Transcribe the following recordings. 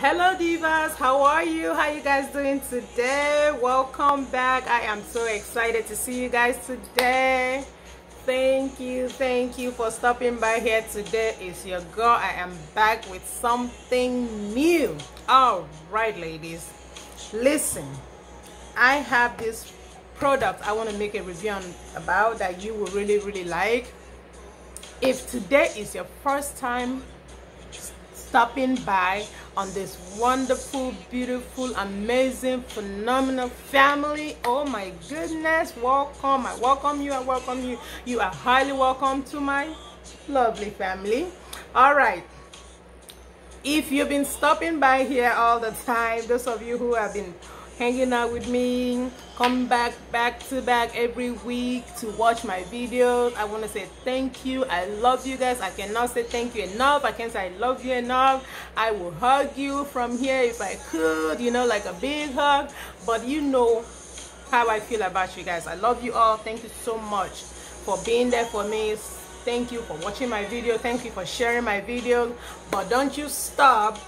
hello divas. How are you? How you guys doing today? Welcome back. I am so excited to see you guys today. Thank you thank you for stopping by here today. It's your girl. I am back with something new. All right ladies. Listen i have this product i want to make a review on about that you will really really like. If today is your first time stopping by on this wonderful beautiful amazing phenomenal family. Oh my goodness welcome i welcome you i welcome you. You are highly welcome to my lovely family. All right. If you've been stopping by here all the time those of you who have been hanging out with me come back back to back every week to watch my videos i want to say thank you. I love you guys. I cannot say thank you enough. I can't say i love you enough. I will hug you from here if i could you know like a big hug. But you know how i feel about you guys. I love you all. Thank you so much for being there for me. Thank you for watching my video. Thank you for sharing my videos but don't you stop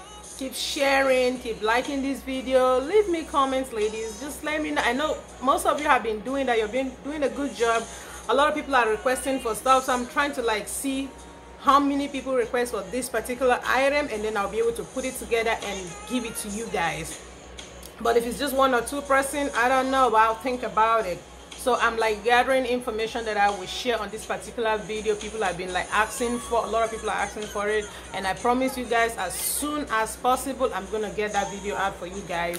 keep sharing keep liking this video. Leave me comments ladies. Just let me know. I know most of you have been doing that. You've been doing a good job. A lot of people are requesting for stuff so i'm trying to like see how many people request for this particular item and then i'll be able to put it together and give it to you guys. But if it's just one or two person i don't know but i'll think about it so i'm like gathering information that i will share on this particular video. People have been like asking for a lot of people are asking for it. And i promise you guys as soon as possible i'm gonna get that video out for you guys.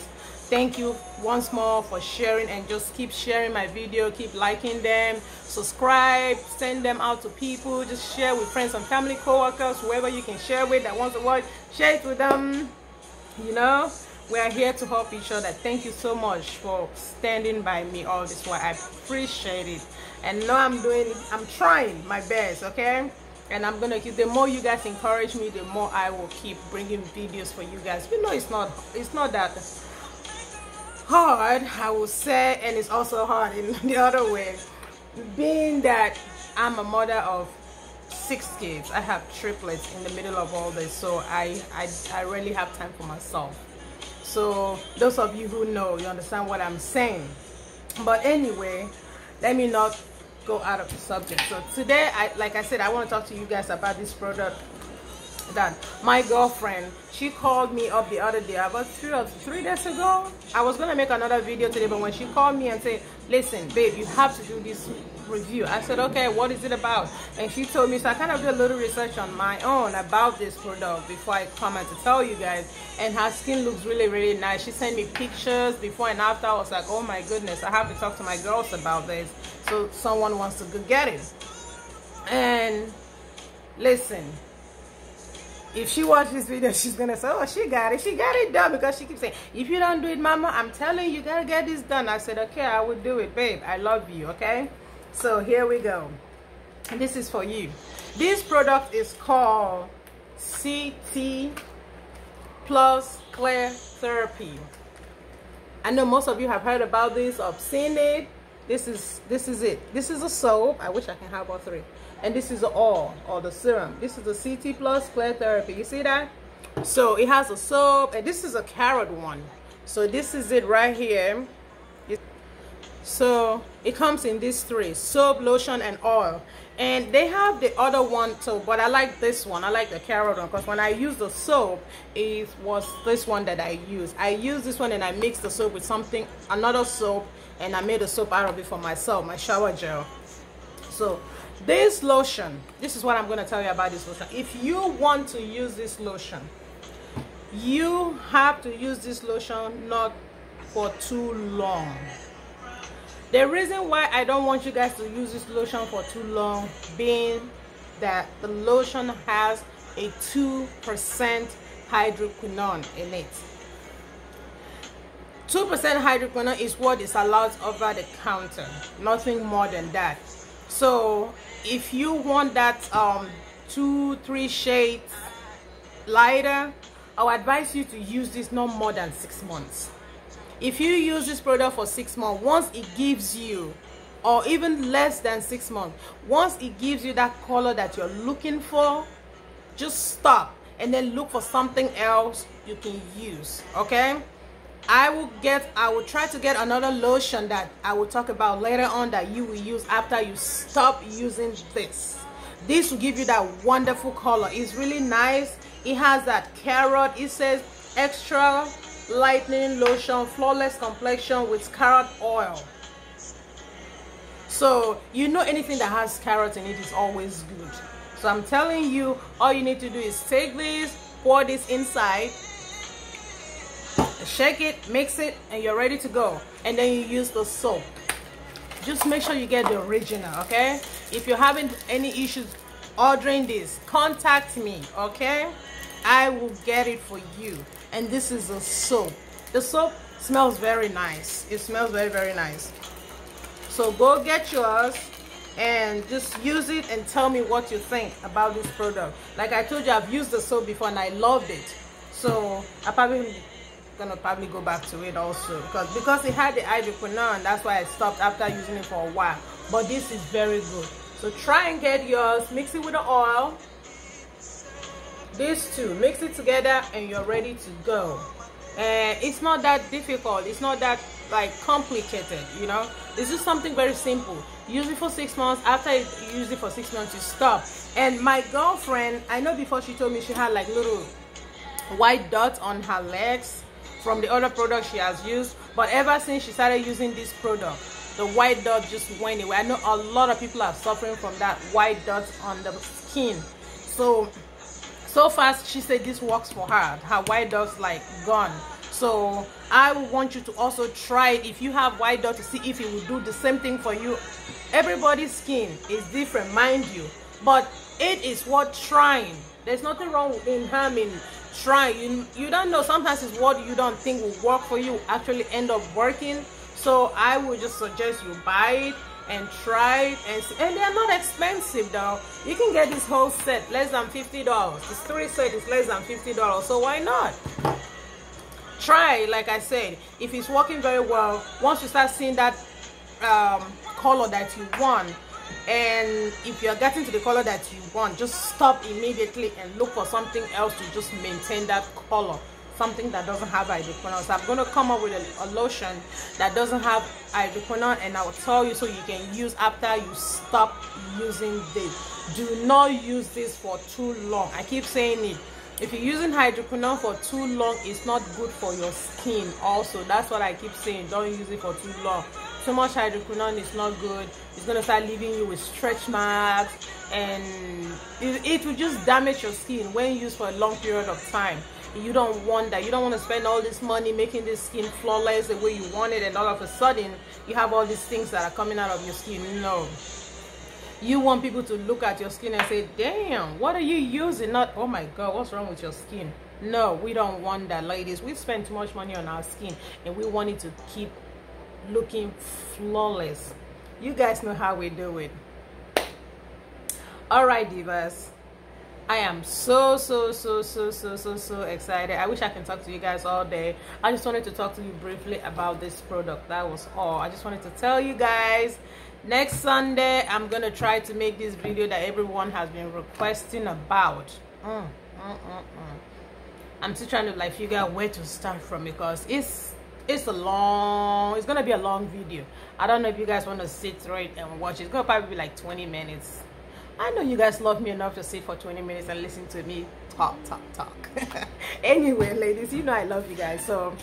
Thank you once more for sharing and just keep sharing my video. Keep liking them. Subscribe. Send them out to people. Just share with friends and family co-workers whoever you can share with that wants to watch. Share it with them you know we are here to help each other. Thank you so much for standing by me all this while. I appreciate it. And now i'm doing i'm trying my best okay? And i'm gonna keep the more you guys encourage me the more i will keep bringing videos for you guys. You know it's not it's not that hard i will say and it's also hard in the other way. Being that i'm a mother of six kids i have triplets in the middle of all this so i i, I really have time for myself so those of you who know you understand what i'm saying. But anyway let me not go out of the subject. So today i like i said i want to talk to you guys about this product that my girlfriend she called me up the other day about three or three days ago. I was gonna make another video today but when she called me and said listen babe you have to do this review i said okay what is it about and she told me so i kind of did a little research on my own about this product before i come and to tell you guys and her skin looks really really nice she sent me pictures before and after i was like oh my goodness i have to talk to my girls about this so someone wants to go get it and listen if she watches this video, she's gonna say, oh, she got it. She got it done because she keeps saying, if you don't do it, mama, I'm telling you, you gotta get this done. I said, okay, I will do it, babe. I love you, okay? So here we go. And this is for you. This product is called CT Plus Clear Therapy. I know most of you have heard about this or seen it. This is this is it. This is a soap. I wish I can have all three and this is the oil or the serum this is the ct plus clear therapy you see that so it has a soap and this is a carrot one so this is it right here so it comes in these three soap lotion and oil. And they have the other one too but i like this one. I like the carrot one because when i use the soap it was this one that i use. I use this one and i mix the soap with something another soap and i made a soap out of it for myself my shower gel. So this lotion this is what i'm going to tell you about this lotion. If you want to use this lotion you have to use this lotion not for too long the reason why i don't want you guys to use this lotion for too long being that the lotion has a 2% hydroquinone in it. 2% hydroquinone is what is allowed over the counter nothing more than that. So if you want that um two three shades lighter i would advise you to use this no more than six months if you use this product for six months once it gives you or even less than six months once it gives you that color that you're looking for just stop and then look for something else you can use okay? I will get I will try to get another lotion that I will talk about later on that you will use after you stop using this. This will give you that wonderful color. It's really nice. It has that carrot. It says extra lightening lotion flawless complexion with carrot oil. So you know anything that has carrot in it is always good. So i'm telling you all you need to do is take this pour this inside shake it mix it and you're ready to go. And then you use the soap. Just make sure you get the original okay? If you're having any issues ordering this contact me okay? I will get it for you and this is a soap. The soap smells very nice. It smells very very nice. So go get yours and just use it and tell me what you think about this product. Like i told you i've used the soap before and i loved it. So i probably gonna probably go back to it also. Because because it had the hydroquinone that's why i stopped after using it for a while. But this is very good. So try and get yours. Mix it with the oil these two mix it together and you're ready to go. And it's not that difficult. It's not that like complicated you know? It's just something very simple. Use it for six months. After you use it for six months you stop. And my girlfriend i know before she told me she had like little white dots on her legs from the other product she has used but ever since she started using this product the white dot just went away. I know a lot of people are suffering from that white dot on the skin. So so fast she said this works for her. Her white dots like gone. So i would want you to also try it if you have white dot to see if it will do the same thing for you. Everybody's skin is different mind you. But it is worth trying. There's nothing wrong in harming try you you don't know. Sometimes it's what you don't think will work for you actually end up working. So i would just suggest you buy it and try and and they're not expensive though. You can get this whole set less than 50 dollars. This three set is less than 50 dollars so why not? Try like i said if it's working very well once you start seeing that um, color that you want and if you're getting to the color that you want just stop immediately and look for something else to just maintain that color something that doesn't have hydroquinone. So i'm going to come up with a, a, lotion that doesn't have hydroquinone and i will tell you so you can use after you stop using this do not use this for too long. I keep saying it. If you're using hydroquinone for too long it's not good for your skin also. That's what i keep saying. Don't use it for too long. Too much hydroquinone is not good. It's going to start leaving you with stretch marks and it, it will just damage your skin when used for a long period of time you don't want that. You don't want to spend all this money making this skin flawless the way you want it and all of a sudden you have all these things that are coming out of your skin. No. You want people to look at your skin and say damn what are you using? Not oh my god what's wrong with your skin? No we don't want that ladies. We spend too much money on our skin and we want it to keep looking flawless. You guys know how we do it. All right divas I am so so so so so so so excited. I wish I can talk to you guys all day. I just wanted to talk to you briefly about this product. That was all. I just wanted to tell you guys next Sunday I'm gonna try to make this video that everyone has been requesting about. Mm, mm, mm, mm. I'm still trying to like figure out where to start from because it's it's a long it's gonna be a long video. I don't know if you guys want to sit through it and watch it. it's gonna probably be like 20 minutes i know you guys love me enough to sit for 20 minutes and listen to me talk talk talk. Anyway ladies you know i love you guys so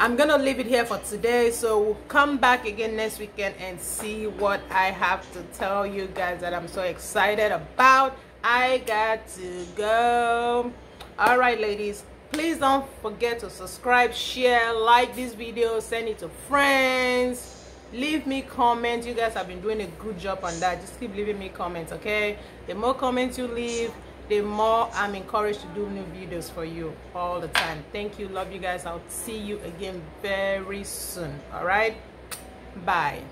i'm gonna leave it here for today. So we'll come back again next weekend and see what i have to tell you guys that i'm so excited about. I got to go. All right ladies please don't forget to subscribe share like this video send it to friends leave me comments. You guys have been doing a good job on that. Just keep leaving me comments okay? The more comments you leave the more i'm encouraged to do new videos for you all the time. Thank you. Love you guys. I'll see you again very soon. All right? Bye